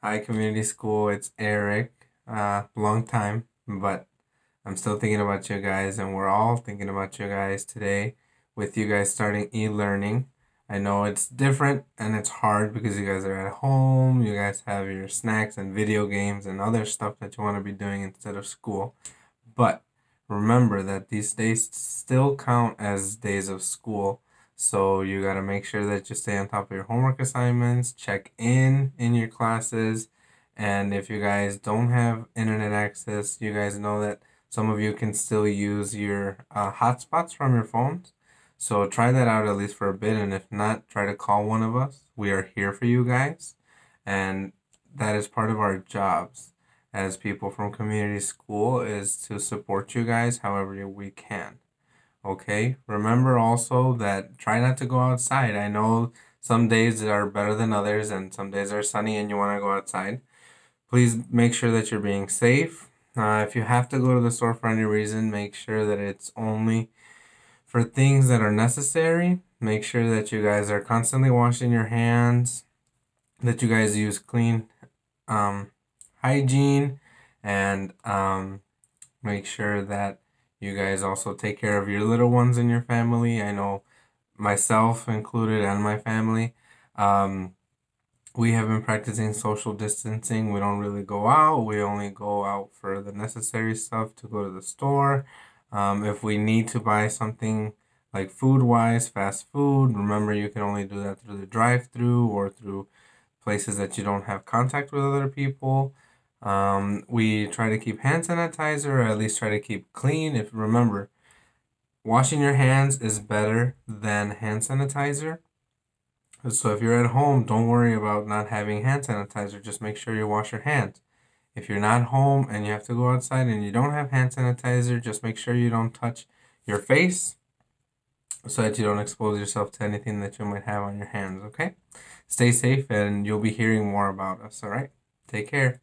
Hi, community school. It's Erick. Uh, long time, but I'm still thinking about you guys, and we're all thinking about you guys today with you guys starting e learning. I know it's different and it's hard because you guys are at home, you guys have your snacks and video games and other stuff that you want to be doing instead of school. But remember that these days still count as days of school so you got to make sure that you stay on top of your homework assignments, check in in your classes, and if you guys don't have internet access, you guys know that some of you can still use your uh, hotspots from your phones. So try that out at least for a bit, and if not, try to call one of us. We are here for you guys, and that is part of our jobs as people from community school is to support you guys however we can. Okay, remember also that try not to go outside. I know some days are better than others, and some days are sunny and you want to go outside. Please make sure that you're being safe. Uh, if you have to go to the store for any reason, make sure that it's only for things that are necessary. Make sure that you guys are constantly washing your hands, that you guys use clean um, hygiene, and um, make sure that you guys also take care of your little ones in your family. I know myself included and my family. Um, we have been practicing social distancing. We don't really go out. We only go out for the necessary stuff to go to the store. Um, if we need to buy something like food wise, fast food, remember you can only do that through the drive through or through places that you don't have contact with other people. Um, we try to keep hand sanitizer, or at least try to keep clean. If remember, washing your hands is better than hand sanitizer. So if you're at home, don't worry about not having hand sanitizer. Just make sure you wash your hands. If you're not home and you have to go outside and you don't have hand sanitizer, just make sure you don't touch your face so that you don't expose yourself to anything that you might have on your hands, okay? Stay safe and you'll be hearing more about us, all right? Take care.